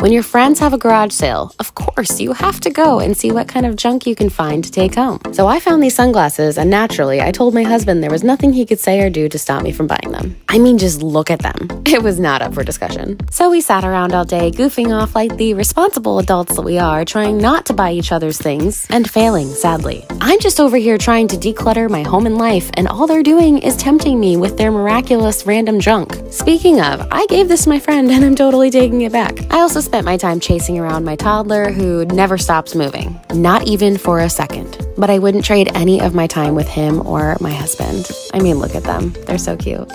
When your friends have a garage sale, of course, you have to go and see what kind of junk you can find to take home. So I found these sunglasses, and naturally, I told my husband there was nothing he could say or do to stop me from buying them. I mean, just look at them. It was not up for discussion. So we sat around all day, goofing off like the responsible adults that we are, trying not to buy each other's things, and failing, sadly. I'm just over here trying to declutter my home and life, and all they're doing is tempting me with their miraculous random junk. Speaking of, I gave this to my friend, and I'm totally taking it back. I also spent my time chasing around my toddler who never stops moving, not even for a second. But I wouldn't trade any of my time with him or my husband. I mean, look at them, they're so cute.